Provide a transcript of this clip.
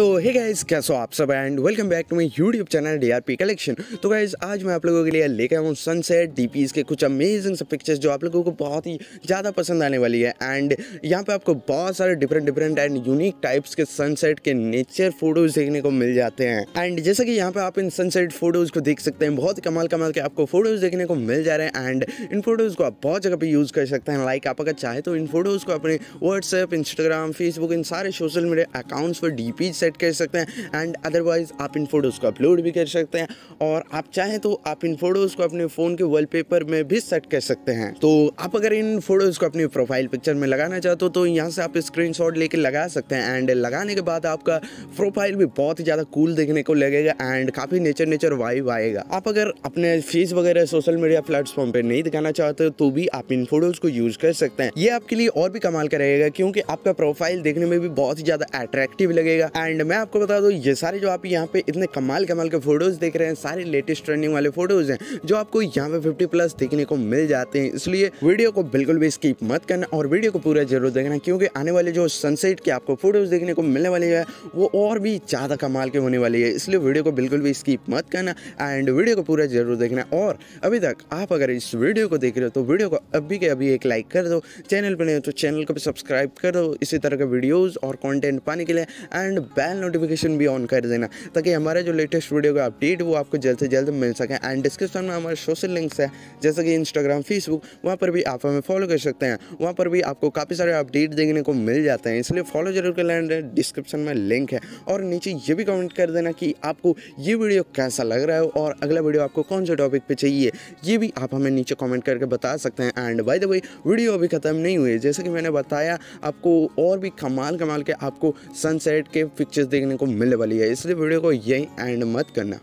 तो hey guys कैसे हो आप सब? And welcome back to my YouTube channel DRP collection तो गाइस आज मैं आप लोगों के लिए लेकर आया हूँ सनसेट डीपीज के कुछ अमेजिंग से पिक्चर्स जो आप लोगों को बहुत ही ज़्यादा पसंद आने वाली है। एंड यहाँ पे आपको बहुत सारे different different and unique types के सनसेट के नेचर फ़ोटोज़ देखने को मिल जाते हैं। एंड जैसे कि यहाँ पे आप इन सनसेट फ़ोटोज़ को देख सकते हैं, बहुत कमाल कमाल के आपको फ़ोटोज़ देखने को मिल जा रहे हैं। एंड इन फ़ोटोज़ को आप बहुत जगह पर यूज़ कर सकते हैं। लाइक आप अगर चाहे तो इन फ़ोटोज़ को अपने व्हाट्सएप इंस्टाग्राम फेसबुक इन सारे सोशल मीडिया अकाउंट्स पर डी सेट कर सकते हैं एंड अदरवाइज़ आप इन फ़ोटोज़ को अपलोड भी कर सकते हैं, और आप चाहें तो आप इन फ़ोटोज़ को अपने फ़ोन के वॉलपेपर में भी सेट कर सकते हैं। तो आप अगर इन फ़ोटोज़ को अपनी प्रोफ़ाइल पिक्चर में लगाना चाहते हो तो यहाँ से आप स्क्रीन शॉट लेकर लगा सकते हैं एंड लगाने के बाद आपका प्रोफ़ाइल भी बहुत ही ज़्यादा कूल देखने को लगेगा एंड काफ़ी नेचर नेचर वाइव आएगा। आप अगर अपने फेस वगैरह सोशल मीडिया प्लेटफॉर्म पर नहीं दिखाना चाहते तो भी आप इन फ़ोटोज़ को यूज़ कर सकते हैं। ये आपके लिए और भी कमाल का रहेगा, क्योंकि आपका प्रोफ़ाइल देखने में भी बहुत ही ज़्यादा अट्रैक्टिव लगेगा एंड मैं आपको बता दूँ, ये सारे जो आप यहाँ पे इतने कमाल कमाल के फ़ोटोज़ देख रहे हैं, सारे लेटेस्ट ट्रेंडिंग वाले फ़ोटोज़ हैं, जो आपको यहाँ पे फिफ्टी प्लस देखने को मिल जाते हैं। इसलिए वीडियो को बिल्कुल भी स्किप मत करना और वीडियो को पूरा ज़रूर देखना, क्योंकि आने वाले जो सनसेट के आपको फ़ोटोज़ देखने को मिलने वाली है, वो और भी ज़्यादा कमाल के होने वाली है। इसलिए वीडियो को बिल्कुल भी स्किप मत करना एंड वीडियो को पूरा ज़रूर देखना। और अभी तक आप अगर इस वीडियो को देख रहे हो तो वीडियो को अभी के अभी एक लाइक कर दो। चैनल पर नहीं हो तो चैनल को भी सब्सक्राइब कर दो। इसी तरह के वीडियोज़ और कॉन्टेंट पाने के लिए एंड बेल नोटिफिकेशन भी ऑन कर देना, ताकि हमारा जो लेटेस्ट वीडियो का अपडेट वो आपको जल्द से जल्द मिल सके। एंड डिस्क्रिप्शन में हमारे सोशल लिंक्स है, जैसे कि इंस्टाग्राम फेसबुक वहाँ पर भी आप हमें फॉलो कर सकते हैं। वहाँ पर भी आपको काफ़ी सारे अपडेट देखने को मिल जाते हैं, इसलिए फॉलो ज़रूर कर लेना। डिस्क्रिप्शन में लिंक है। और नीचे ये भी कमेंट कर देना कि आपको ये वीडियो कैसा लग रहा है और अगला वीडियो आपको कौन से टॉपिक पे चाहिए, ये भी आप हमें नीचे कमेंट करके बता सकते हैं। And by the way video अभी ख़त्म नहीं हुई जैसे कि मैंने बताया, आपको और भी कमाल कमाल के आपको सनसेट के पिक्चर्स देखने को मिलने वाली है इसलिए वीडियो को यही एंड मत करना।